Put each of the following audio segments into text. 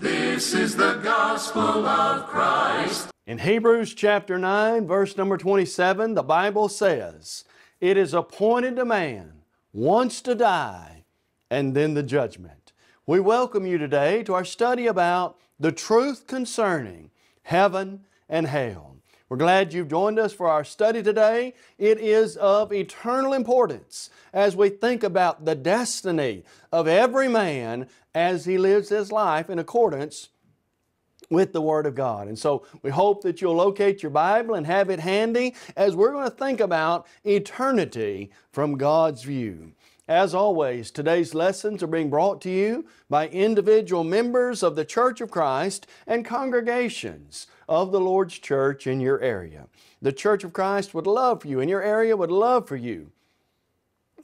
This is the gospel of Christ. In Hebrews chapter 9, verse number 27, the Bible says, It is appointed to man once to die and then the judgment. We welcome you today to our study about the truth concerning heaven and hell. We're glad you've joined us for our study today. It is of eternal importance as we think about the destiny of every man as he lives his life in accordance with the Word of God. And so we hope that you'll locate your Bible and have it handy as we're going to think about eternity from God's view. As always, today's lessons are being brought to you by individual members of the Church of Christ and congregations of the Lord's church in your area. The Church of Christ would love for you, and your area would love for you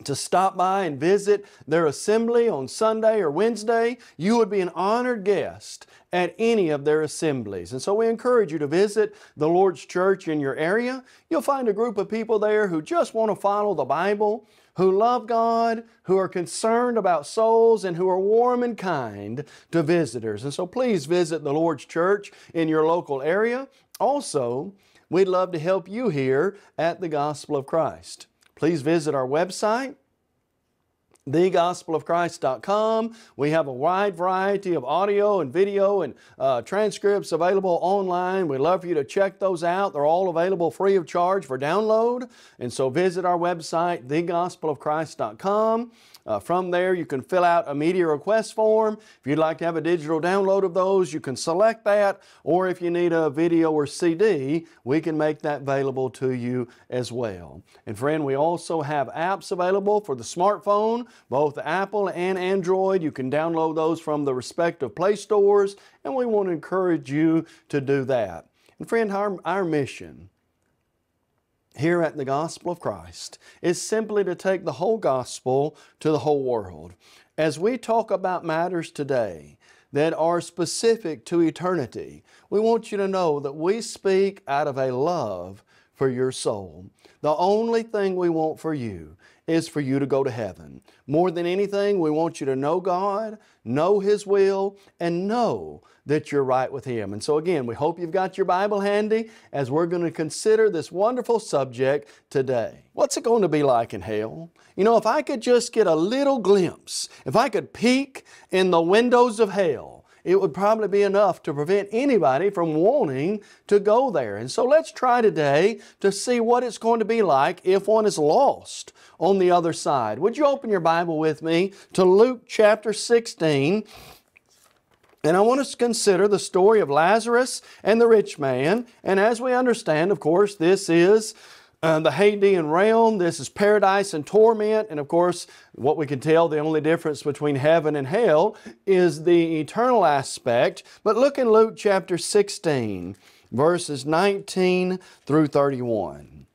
to stop by and visit their assembly on Sunday or Wednesday, you would be an honored guest at any of their assemblies. And so we encourage you to visit the Lord's church in your area. You'll find a group of people there who just want to follow the Bible, who love God, who are concerned about souls, and who are warm and kind to visitors. And so please visit the Lord's church in your local area. Also, we'd love to help you here at the Gospel of Christ. Please visit our website, thegospelofchrist.com. We have a wide variety of audio and video and uh, transcripts available online. We'd love for you to check those out. They're all available free of charge for download. And so visit our website, thegospelofchrist.com. Uh, from there, you can fill out a media request form. If you'd like to have a digital download of those, you can select that. Or if you need a video or CD, we can make that available to you as well. And friend, we also have apps available for the smartphone, both Apple and Android. You can download those from the respective Play stores, and we want to encourage you to do that. And friend, our, our mission here at the Gospel of Christ is simply to take the whole gospel to the whole world. As we talk about matters today that are specific to eternity, we want you to know that we speak out of a love for your soul. The only thing we want for you is for you to go to heaven. More than anything, we want you to know God, know His will, and know that you're right with Him. And so, again, we hope you've got your Bible handy as we're going to consider this wonderful subject today. What's it going to be like in hell? You know, if I could just get a little glimpse, if I could peek in the windows of hell, it would probably be enough to prevent anybody from wanting to go there. And so let's try today to see what it's going to be like if one is lost on the other side. Would you open your Bible with me to Luke chapter 16? And I want us to consider the story of Lazarus and the rich man. And as we understand, of course, this is uh, the Hadean realm. This is paradise and torment. And of course, what we can tell, the only difference between heaven and hell is the eternal aspect. But look in Luke chapter 16, verses 19 through 31.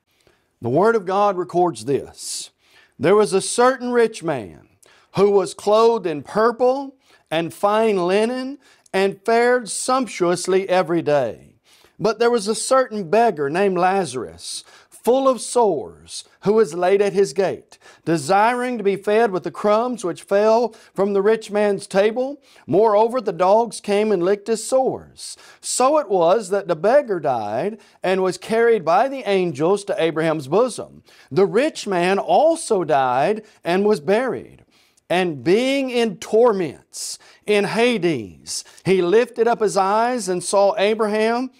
The Word of God records this There was a certain rich man who was clothed in purple and fine linen and fared sumptuously every day. But there was a certain beggar named Lazarus full of sores, who was laid at his gate, desiring to be fed with the crumbs which fell from the rich man's table. Moreover, the dogs came and licked his sores. So it was that the beggar died and was carried by the angels to Abraham's bosom. The rich man also died and was buried. And being in torments in Hades, he lifted up his eyes and saw Abraham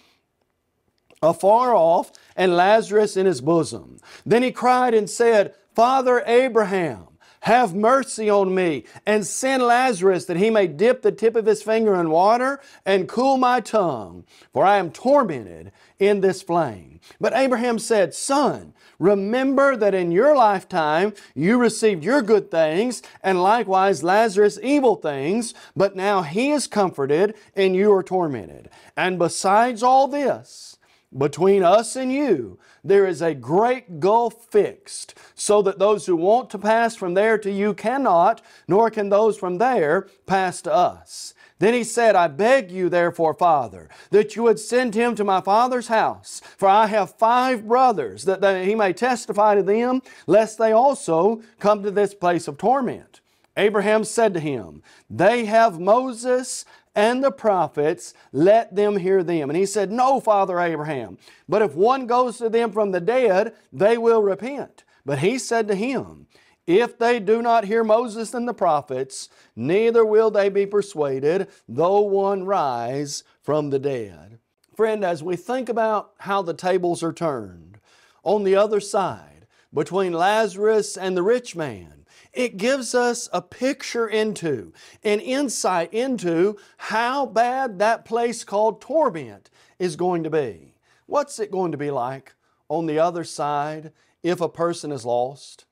afar off and Lazarus in his bosom. Then he cried and said, Father Abraham, Have mercy on me, and send Lazarus that he may dip the tip of his finger in water and cool my tongue, for I am tormented in this flame. But Abraham said, Son, remember that in your lifetime you received your good things, and likewise Lazarus evil things, but now he is comforted and you are tormented. And besides all this, between us and you, there is a great gulf fixed, so that those who want to pass from there to you cannot, nor can those from there pass to us. Then he said, I beg you, therefore, Father, that you would send him to my father's house, for I have five brothers, that, he may testify to them, lest they also come to this place of torment. Abraham said to him, They have Moses and the prophets, let them hear them. And he said, No, Father Abraham, but if one goes to them from the dead, they will repent. But he said to him, If they do not hear Moses and the prophets, neither will they be persuaded, though one rise from the dead. Friend, as we think about how the tables are turned, on the other side, between Lazarus and the rich man, it gives us a picture into, an insight into how bad that place called torment is going to be. What's it going to be like on the other side if a person is lost?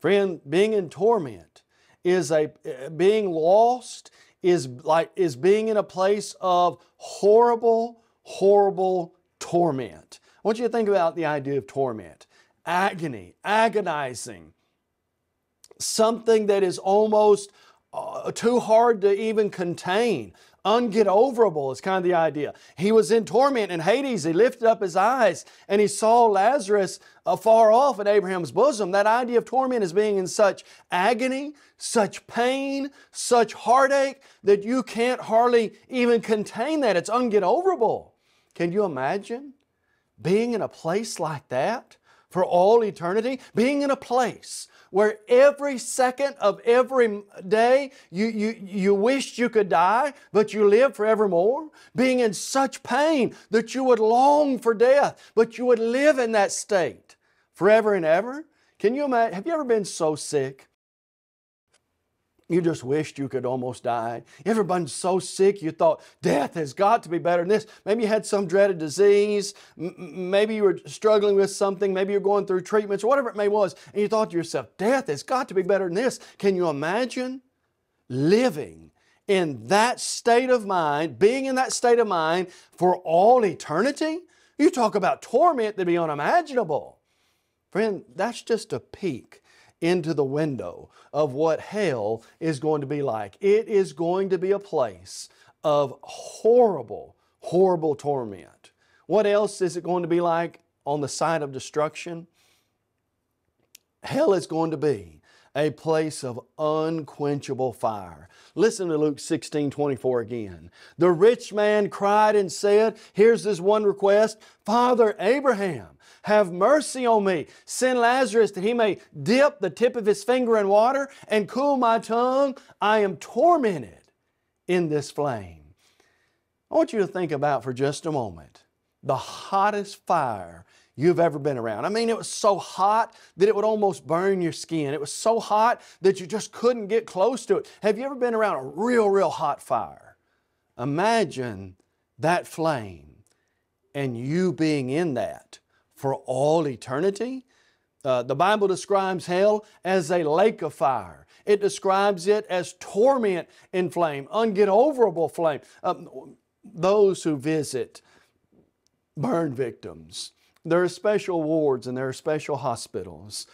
Friend, being in torment is a being lost is like is being in a place of horrible, horrible torment. I want you to think about the idea of torment. Agony, agonizing, something that is almost uh, too hard to even contain. Ungetoverable is kind of the idea. He was in torment in Hades. He lifted up his eyes and he saw Lazarus afar off at Abraham's bosom. That idea of torment is being in such agony, such pain, such heartache that you can't hardly even contain that. It's ungetoverable. Can you imagine being in a place like that for all eternity? Being in a place where every second of every day you, you, you wished you could die, but you live forevermore, being in such pain that you would long for death, but you would live in that state forever and ever? Can you imagine? Have you ever been so sick you just wished you could almost die. You ever been so sick you thought death has got to be better than this? Maybe you had some dreaded disease. M- maybe you were struggling with something. Maybe you're going through treatments or whatever it may was. And you thought to yourself, death has got to be better than this. Can you imagine living in that state of mind, being in that state of mind for all eternity? You talk about torment that be unimaginable. Friend, that's just a peek into the window of what hell is going to be like. It is going to be a place of horrible, horrible torment. What else is it going to be like on the side of destruction? Hell is going to be a place of unquenchable fire. Listen to Luke 16 24 again. The rich man cried and said, Here's this one request Father Abraham, have mercy on me. Send Lazarus that he may dip the tip of his finger in water and cool my tongue. I am tormented in this flame. I want you to think about for just a moment the hottest fire you've ever been around. I mean, it was so hot that it would almost burn your skin. It was so hot that you just couldn't get close to it. Have you ever been around a real, real hot fire? Imagine that flame and you being in that for all eternity. Uh, the Bible describes hell as a lake of fire. It describes it as torment in flame, ungetoverable flame. Um, those who visit burn victims, there are special wards and there are special hospitals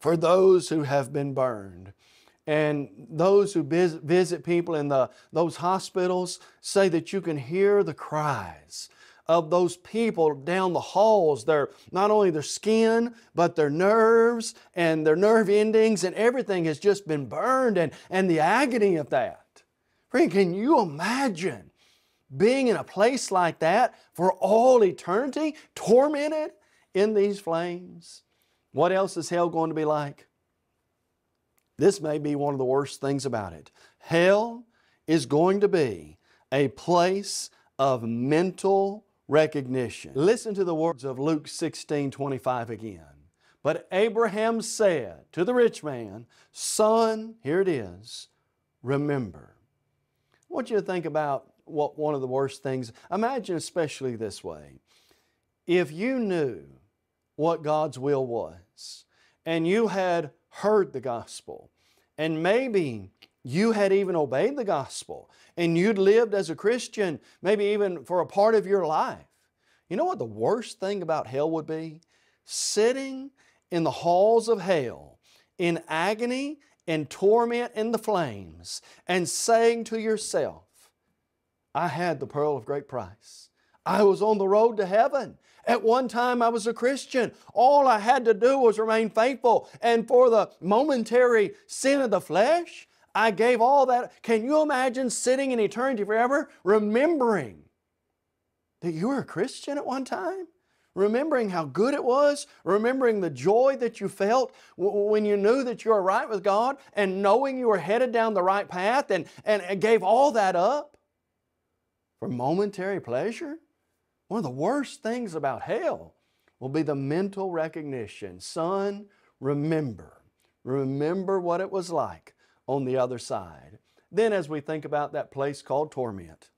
for those who have been burned. And those who visit people in the, those hospitals say that you can hear the cries of those people down the halls. Their not only their skin, but their nerves and their nerve endings and everything has just been burned and, and the agony of that. Friend, can you imagine being in a place like that for all eternity, tormented in these flames? What else is hell going to be like? This may be one of the worst things about it. Hell is going to be a place of mental recognition. Listen to the words of Luke 16 25 again. But Abraham said to the rich man, Son, here it is, remember. I want you to think about one of the worst things, imagine especially this way. If you knew what God's will was, and you had heard the gospel, and maybe you had even obeyed the gospel, and you'd lived as a Christian, maybe even for a part of your life, you know what the worst thing about hell would be? Sitting in the halls of hell in agony and torment in the flames and saying to yourself, I had the pearl of great price. I was on the road to heaven. At one time I was a Christian. All I had to do was remain faithful. And for the momentary sin of the flesh, I gave all that. Can you imagine sitting in eternity forever remembering that you were a Christian at one time? remembering how good it was, remembering the joy that you felt when you knew that you were right with God, and knowing you were headed down the right path and, and gave all that up for momentary pleasure? One of the worst things about hell will be the mental recognition. Son, remember. Remember what it was like on the other side. Then, as we think about that place called torment,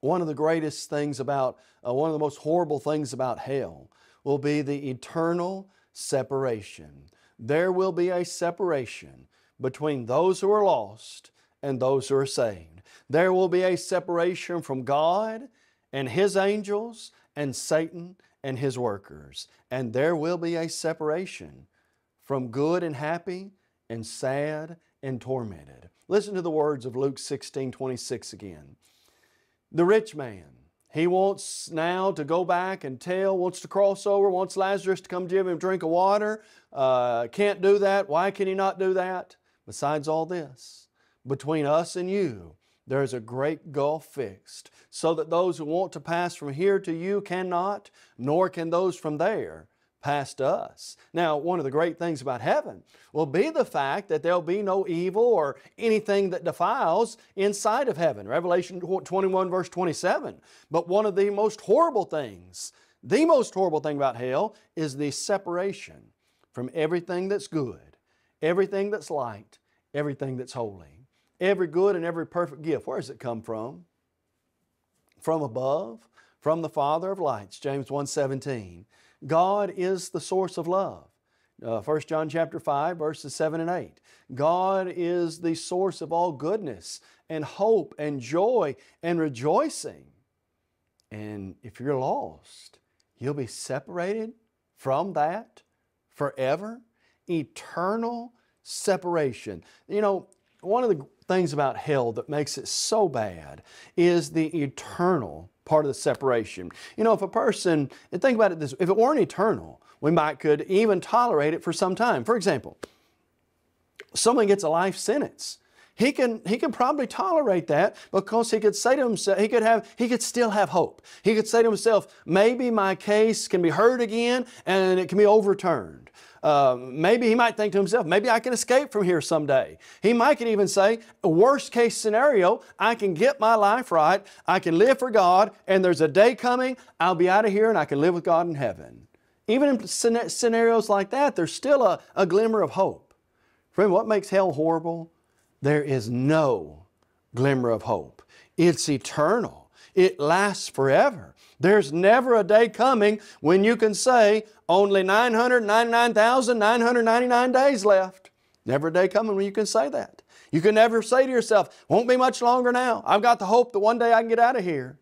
one of the greatest things about, uh, one of the most horrible things about hell will be the eternal separation. There will be a separation between those who are lost and those who are saved. There will be a separation from God and His angels and Satan and his workers. And there will be a separation from good and happy and sad and tormented. Listen to the words of Luke 16 26 again. The rich man, he wants now to go back and tell, wants to cross over, wants Lazarus to come give him a drink of water. Uh, can't do that. Why can he not do that? Besides all this, between us and you, there is a great gulf fixed, so that those who want to pass from here to you cannot, nor can those from there past us. Now, one of the great things about heaven will be the fact that there'll be no evil or anything that defiles inside of heaven. Revelation 21, verse 27. But one of the most horrible things, the most horrible thing about hell is the separation from everything that's good, everything that's light, everything that's holy. Every good and every perfect gift, where does it come from? From above, from the Father of lights, James 1:17. God is the source of love. Uh, 1 John chapter 5 verses 7 and 8. God is the source of all goodness and hope and joy and rejoicing. And if you're lost, you'll be separated from that forever. Eternal separation. You know, one of the things about hell that makes it so bad is the eternal part of the separation. You know, if a person, and think about it this, if it weren't eternal, we might could even tolerate it for some time. For example, someone gets a life sentence. He can, he can probably tolerate that because he could say to himself, he could have, he could still have hope. He could say to himself, maybe my case can be heard again and it can be overturned. Uh, maybe he might think to himself, maybe I can escape from here someday. He might could even say, worst case scenario, I can get my life right, I can live for God, and there's a day coming, I'll be out of here and I can live with God in heaven. Even in scenarios like that, there's still a, a glimmer of hope. Friend, what makes hell horrible? There is no glimmer of hope. It's eternal. It lasts forever. There's never a day coming when you can say, only 999,999 days left. Never a day coming when you can say that. You can never say to yourself, won't be much longer now. I've got the hope that one day I can get out of here.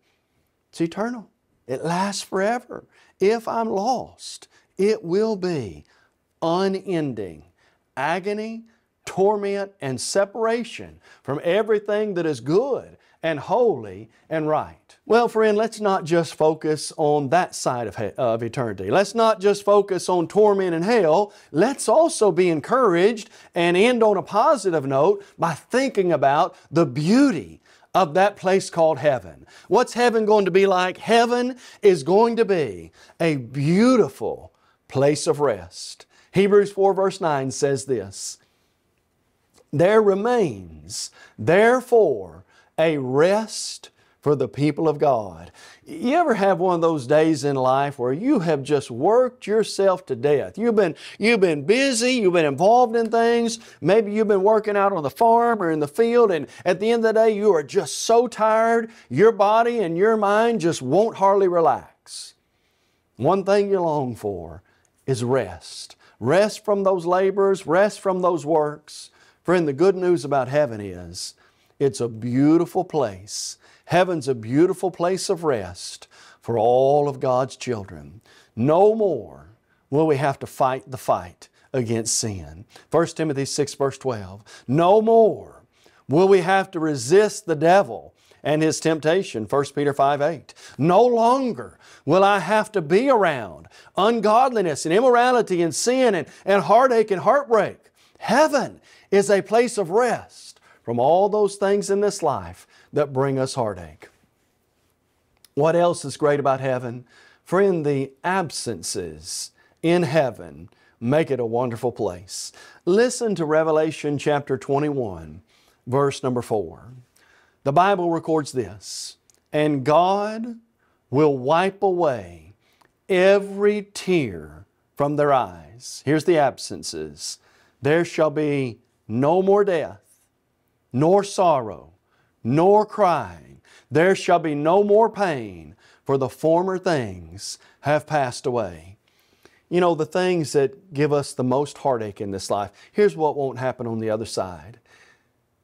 It's eternal. It lasts forever. If I'm lost, it will be unending agony, torment, and separation from everything that is good and holy and right. Well, friend, let's not just focus on that side of, of eternity. Let's not just focus on torment and hell. Let's also be encouraged and end on a positive note by thinking about the beauty of that place called heaven. What's heaven going to be like? Heaven is going to be a beautiful place of rest. Hebrews 4 verse 9 says this, There remains, therefore, a rest for the people of God. You ever have one of those days in life where you have just worked yourself to death? You've been, you've been busy, you've been involved in things, maybe you've been working out on the farm or in the field, and at the end of the day, you are just so tired, your body and your mind just won't hardly relax. One thing you long for is rest. Rest from those labors, rest from those works. Friend, the good news about heaven is it's a beautiful place Heaven's a beautiful place of rest for all of God's children. No more will we have to fight the fight against sin. 1 Timothy 6, verse 12. No more will we have to resist the devil and his temptation. 1 Peter 5, 8. No longer will I have to be around ungodliness and immorality and sin and, and heartache and heartbreak. Heaven is a place of rest from all those things in this life that bring us heartache. What else is great about heaven? Friend, the absences in heaven make it a wonderful place. Listen to Revelation chapter 21, verse number 4. The Bible records this And God will wipe away every tear from their eyes. Here's the absences there shall be no more death, nor sorrow, nor crying. There shall be no more pain, for the former things have passed away. You know, the things that give us the most heartache in this life, here's what won't happen on the other side.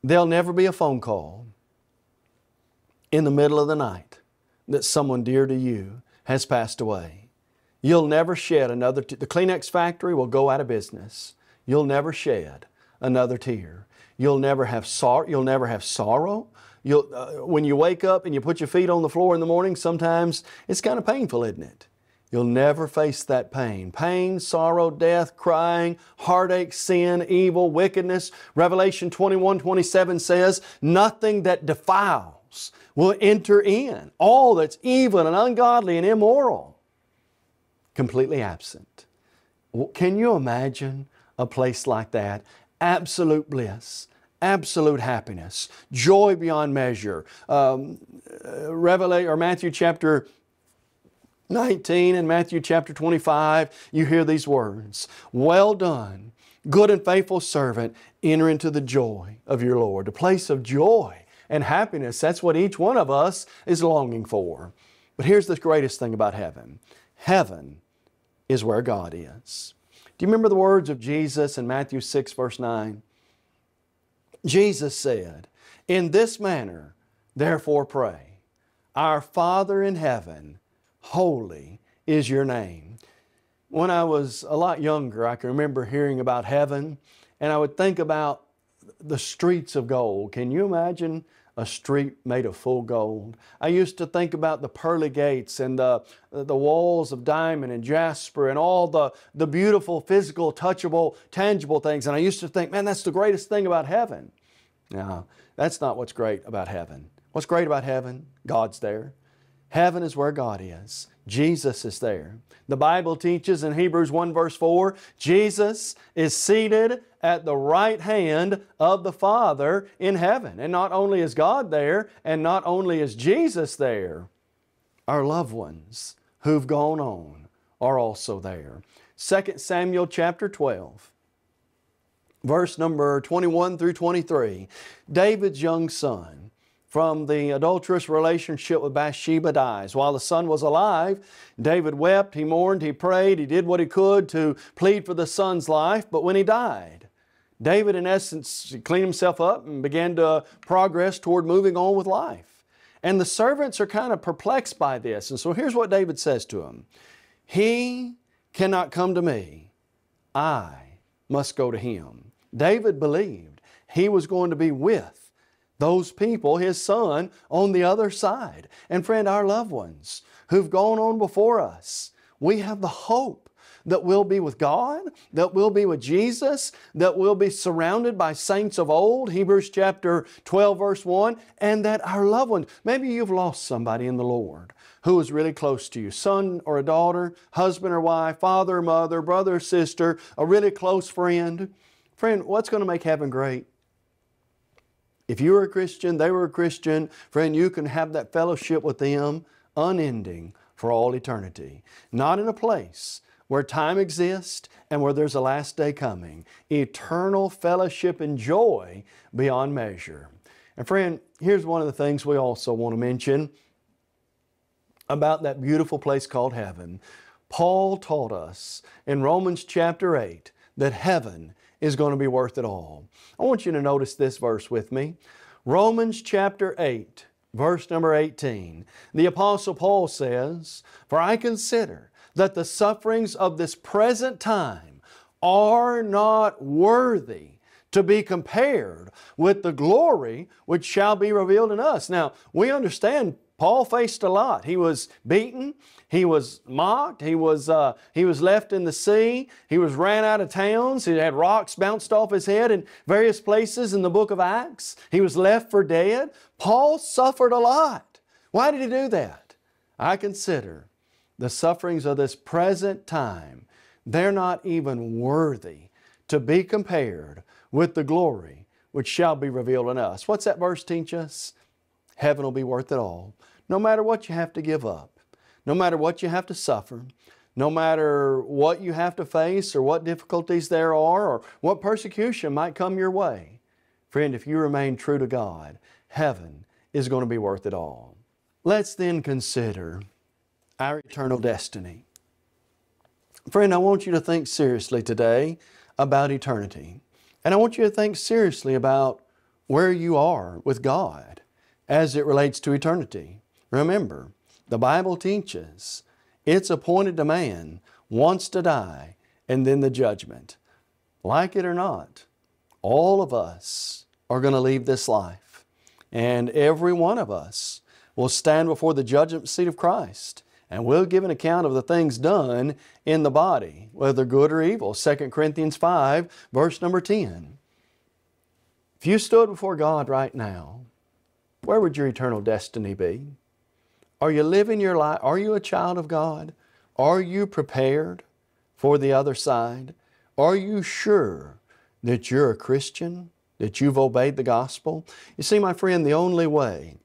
There'll never be a phone call in the middle of the night that someone dear to you has passed away. You'll never shed another, the Kleenex factory will go out of business. You'll never shed another tear. You'll never have sorrow. You'll never have sorrow. You'll, uh, when you wake up and you put your feet on the floor in the morning, sometimes it's kind of painful, isn't it? You'll never face that pain. Pain, sorrow, death, crying, heartache, sin, evil, wickedness. Revelation 21 27 says, Nothing that defiles will enter in. All that's evil and ungodly and immoral, completely absent. Can you imagine a place like that? Absolute bliss absolute happiness, joy beyond measure. Um, uh, Revelation or Matthew chapter 19 and Matthew chapter 25, you hear these words Well done, good and faithful servant, enter into the joy of your Lord. A place of joy and happiness. That's what each one of us is longing for. But here's the greatest thing about heaven heaven is where God is. Do you remember the words of Jesus in Matthew 6, verse 9? Jesus said, In this manner, therefore pray, Our Father in heaven, holy is your name. When I was a lot younger, I can remember hearing about heaven, and I would think about the streets of gold. Can you imagine a street made of full gold. I used to think about the pearly gates and the, the walls of diamond and jasper and all the, the beautiful, physical, touchable, tangible things. And I used to think, man, that's the greatest thing about heaven. Now, that's not what's great about heaven. What's great about heaven? God's there. Heaven is where God is. Jesus is there. The Bible teaches in Hebrews 1 verse 4, Jesus is seated at the right hand of the Father in heaven. And not only is God there, and not only is Jesus there, our loved ones who've gone on are also there. 2 Samuel chapter 12, verse number 21 through 23. David's young son, from the adulterous relationship with Bathsheba dies. While the son was alive, David wept, he mourned, he prayed, he did what he could to plead for the son's life, but when he died, David, in essence, cleaned himself up and began to progress toward moving on with life. And the servants are kind of perplexed by this. And so here's what David says to them He cannot come to me, I must go to him. David believed he was going to be with those people, his son, on the other side. And friend, our loved ones who've gone on before us, we have the hope that we'll be with God, that we'll be with Jesus, that we'll be surrounded by saints of old, Hebrews chapter 12, verse 1, and that our loved ones, maybe you've lost somebody in the Lord who is really close to you son or a daughter, husband or wife, father or mother, brother or sister, a really close friend. Friend, what's going to make heaven great? If you were a Christian, they were a Christian, friend, you can have that fellowship with them unending for all eternity. Not in a place where time exists and where there's a last day coming. Eternal fellowship and joy beyond measure. And friend, here's one of the things we also want to mention about that beautiful place called heaven. Paul taught us in Romans chapter 8 that heaven is going to be worth it all. I want you to notice this verse with me. Romans chapter 8, verse number 18. The Apostle Paul says, For I consider that the sufferings of this present time are not worthy to be compared with the glory which shall be revealed in us. Now, we understand Paul faced a lot. He was beaten, he was mocked, he was, uh, he was left in the sea, he was ran out of towns, he had rocks bounced off his head in various places in the book of Acts, he was left for dead. Paul suffered a lot. Why did he do that? I consider the sufferings of this present time, they're not even worthy to be compared with the glory which shall be revealed in us. What's that verse teach us? Heaven will be worth it all. No matter what you have to give up, no matter what you have to suffer, no matter what you have to face or what difficulties there are or what persecution might come your way, friend, if you remain true to God, heaven is going to be worth it all. Let's then consider our eternal destiny. Friend, I want you to think seriously today about eternity. And I want you to think seriously about where you are with God as it relates to eternity. Remember, the Bible teaches it's appointed to man once to die and then the judgment. Like it or not, all of us are going to leave this life. And every one of us will stand before the judgment seat of Christ and we'll give an account of the things done in the body, whether good or evil. 2 Corinthians 5, verse number 10. If you stood before God right now, where would your eternal destiny be? Are you living your life? Are you a child of God? Are you prepared for the other side? Are you sure that you're a Christian? That you've obeyed the gospel? You see, my friend, the only way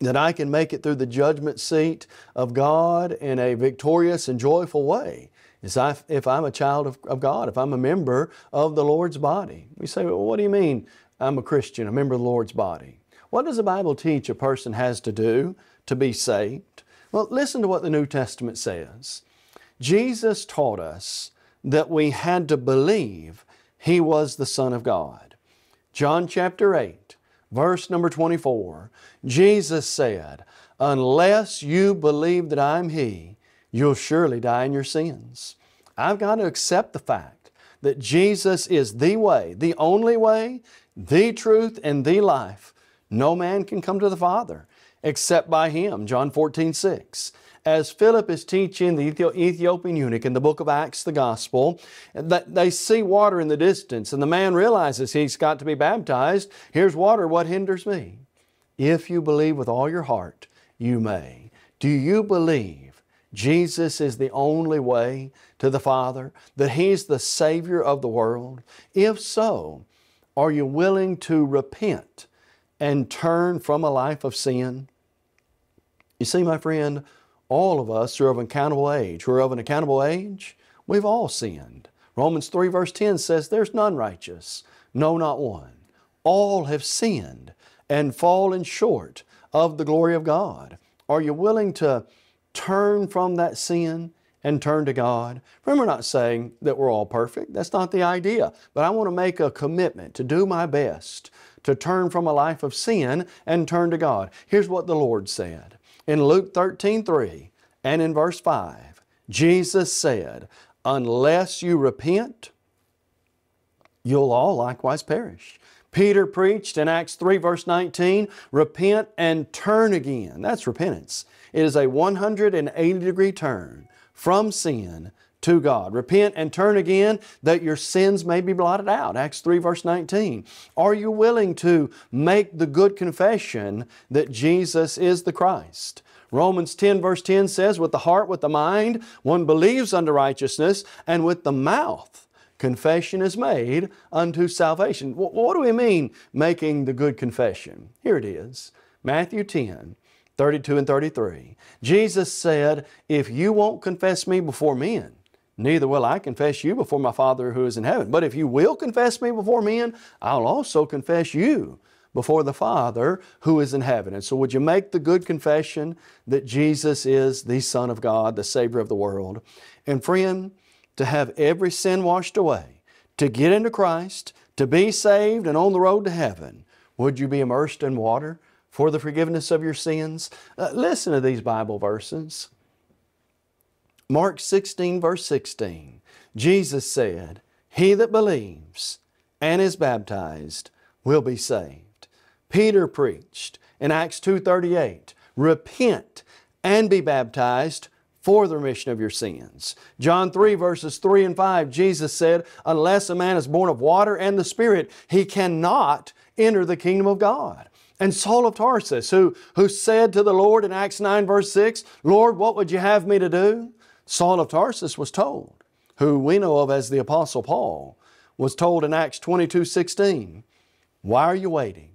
that I can make it through the judgment seat of God in a victorious and joyful way is I, if I'm a child of, of, God, if I'm a member of the Lord's body. We say, well, what do you mean I'm a Christian, a member of the Lord's body? What does the Bible teach a person has to do to be saved? Well, listen to what the New Testament says. Jesus taught us that we had to believe He was the Son of God. John chapter 8, verse number 24, Jesus said, Unless you believe that I'm He, you'll surely die in your sins. I've got to accept the fact that Jesus is the way, the only way, the truth, and the life. No man can come to the Father except by Him. John 14, 6 as Philip is teaching the Ethiopian eunuch in the book of Acts, the gospel, that they see water in the distance, and the man realizes he's got to be baptized. Here's water, what hinders me? If you believe with all your heart, you may. Do you believe Jesus is the only way to the Father, that He's the Savior of the world? If so, are you willing to repent and turn from a life of sin? You see, my friend, all of us are of an accountable age, who are of an accountable age, we've all sinned. Romans 3 verse 10 says, There's none righteous, no, not one. All have sinned and fallen short of the glory of God. Are you willing to turn from that sin and turn to God? Remember, not saying that we're all perfect. That's not the idea. But I want to make a commitment to do my best to turn from a life of sin and turn to God. Here's what the Lord said in Luke 13 3 and in verse 5. Jesus said, Unless you repent, you'll all likewise perish. Peter preached in Acts 3, verse 19, repent and turn again. That's repentance. It is a 180 degree turn from sin to God. Repent and turn again that your sins may be blotted out. Acts 3, verse 19. Are you willing to make the good confession that Jesus is the Christ? Romans 10, verse 10 says, With the heart, with the mind, one believes unto righteousness, and with the mouth confession is made unto salvation. What do we mean making the good confession? Here it is Matthew 10. 32 and 33. Jesus said, If you won't confess me before men, neither will I confess you before my Father who is in heaven. But if you will confess me before men, I'll also confess you before the Father who is in heaven. And so, would you make the good confession that Jesus is the Son of God, the Savior of the world? And, friend, to have every sin washed away, to get into Christ, to be saved and on the road to heaven, would you be immersed in water for the forgiveness of your sins? Uh, listen to these Bible verses. Mark 16, verse 16, Jesus said, He that believes and is baptized will be saved. Peter preached in Acts 2.38, Repent and be baptized for the remission of your sins. John 3 verses 3 and 5, Jesus said, Unless a man is born of water and the Spirit, he cannot enter the kingdom of God. And Saul of Tarsus, who, who said to the Lord in Acts 9 verse 6, Lord, what would you have me to do? Saul of Tarsus was told, who we know of as the Apostle Paul, was told in Acts 22 16, Why are you waiting?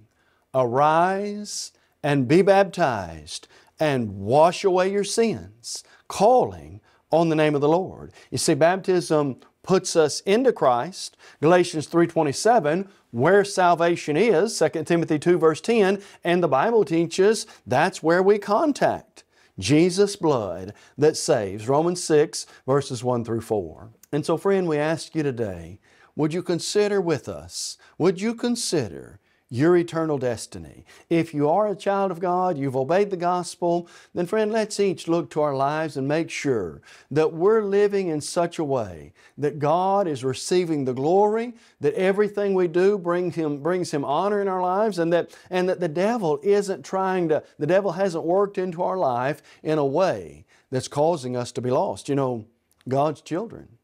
Arise and be baptized and wash away your sins calling on the name of the Lord. You see, baptism puts us into Christ. Galatians 3.27, where salvation is, 2 Timothy 2 verse 10, and the Bible teaches that's where we contact Jesus' blood that saves. Romans 6 verses 1 through 4. And so friend, we ask you today, would you consider with us, would you consider your eternal destiny. If you are a child of God, you've obeyed the gospel, then friend, let's each look to our lives and make sure that we're living in such a way that God is receiving the glory, that everything we do brings Him, brings Him honor in our lives, and that, and that the devil isn't trying to, the devil hasn't worked into our life in a way that's causing us to be lost. You know, God's children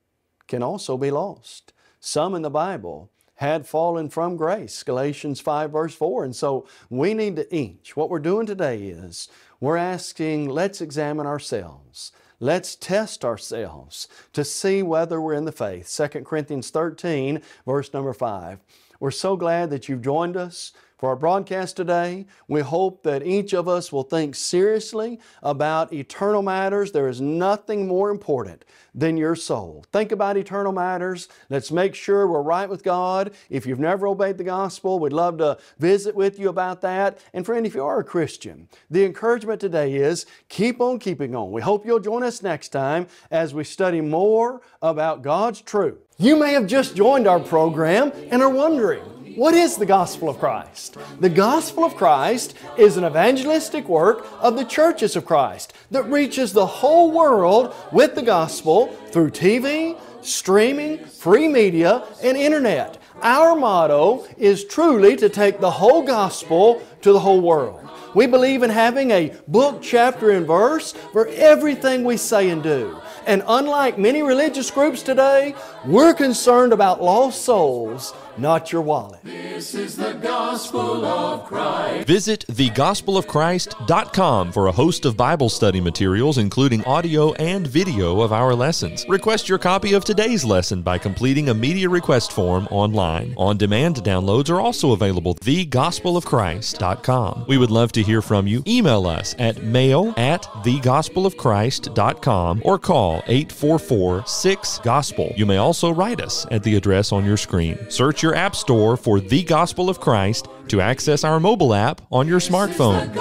can also be lost. Some in the Bible had fallen from grace, Galatians 5 verse 4. And so we need to each, what we're doing today is we're asking, let's examine ourselves. Let's test ourselves to see whether we're in the faith. 2 Corinthians 13 verse number 5. We're so glad that you've joined us for our broadcast today. We hope that each of us will think seriously about eternal matters. There is nothing more important than your soul. Think about eternal matters. Let's make sure we're right with God. If you've never obeyed the gospel, we'd love to visit with you about that. And friend, if you are a Christian, the encouragement today is keep on keeping on. We hope you'll join us next time as we study more about God's truth. You may have just joined our program and are wondering, what is the gospel of Christ? The gospel of Christ is an evangelistic work of the churches of Christ that reaches the whole world with the gospel through TV, streaming, free media, and internet. Our motto is truly to take the whole gospel to the whole world. We believe in having a book, chapter, and verse for everything we say and do. And unlike many religious groups today, we're concerned about lost souls not your wallet. This is the gospel of Christ. Visit thegospelofchrist.com for a host of Bible study materials, including audio and video of our lessons. Request your copy of today's lesson by completing a media request form online. On demand downloads are also available. Thegospelofchrist.com. We would love to hear from you. Email us at mail at thegospelofchrist.com or call 844 6 Gospel. You may also write us at the address on your screen. Search your App Store for The Gospel of Christ to access our mobile app on your smartphone.